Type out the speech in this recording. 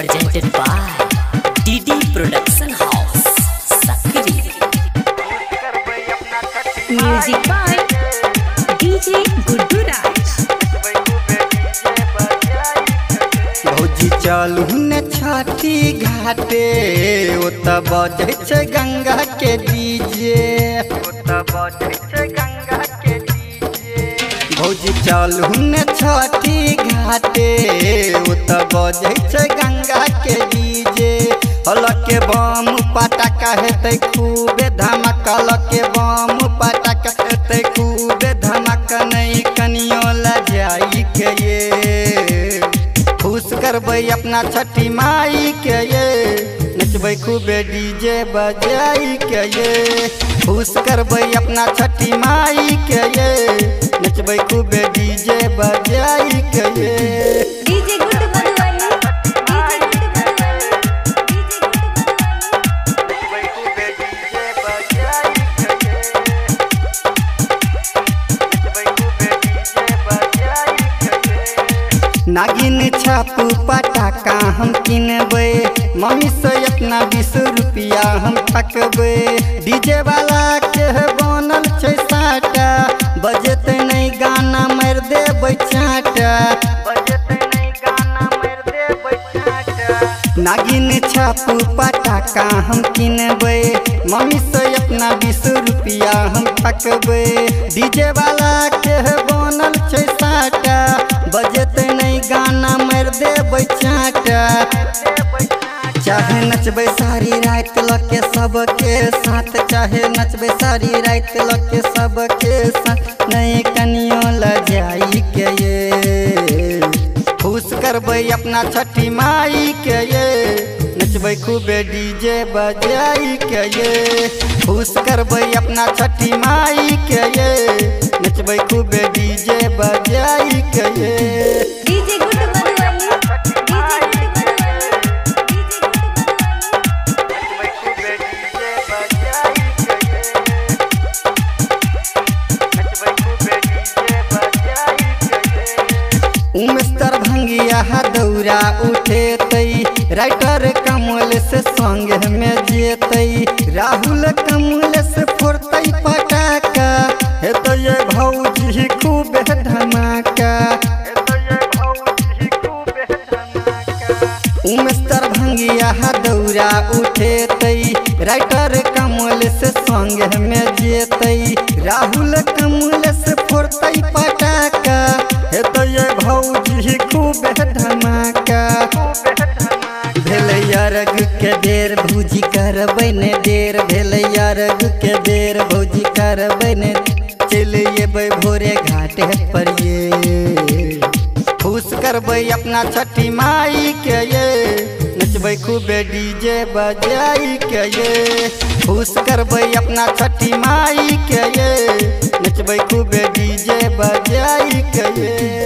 presented by DD Production House, Sakri. Music by DJ Guddu Raj. भौजी चलू ने छठी घाटे ओत बजै छै गंगा के डीजे ओत बजै छै गंगा के डीजे भौजी चलू ने छठी घाटे बजै गंगा के डीजे अलके बम पटाका हेतै, खूबे धमाका। अलके बम पटाका हेतै, खूबे धमाका। नहीं कनियो लजाई के ये। खुश करबै अपना छठी माई के ये। नचबै खूबे डीजे बजाई के ये। खुश करबै अपना छठी माई के ये। नचबै खूबे डीजे बजाई नागिन छापू पटाका हम किनबै? मम्मी से अपना बीस रुपया हम ठकबै। डीजे वाला के बनल साटा। बजेते नहीं गाना मार दे चाटा बजेते नहीं गाना मार देबै चाटा। नागिन छापू पटाका हम किनबै। मम्मी से अपना बीस रुपया हम ठकबै। डीजे वाला के बनल छै साटा। चाहे नचबै सारी रात लके सबके साथ, चाहे नचबै सारी रात लके सबके साथ। नहीं कनियो लजाई के ये। खुश करबै अपना छठी माई के ये। नचबै खूबे डीजे बजाई के ये। खुश करबै अपना छठी माई के ये। नचबै खूबे डीजे बजाई भंगिया दौरा उठेतै राइटर कमल से संग में जेतै राहुल कमल से फोड़तै पटाका हेतै ये भौजी खूब धमाका। उमेस्तर भंगिया दौरा उठेतै राइटर कमल से संग में जेतै राहुल कमल से फोड़तै खूब धमाका। भेलै के बेर भौजी करबै ने देर भेलै के बेर भौजी करबै ने चलि अयबै भोरे घाट पर ये। खुश करबै अपना छठी माई के ये। नचबै खूबे डीजे बजाई के ये। खुश करबै अपना छठी माई के ये। नचबै खूबे डीजे बजाई के ये।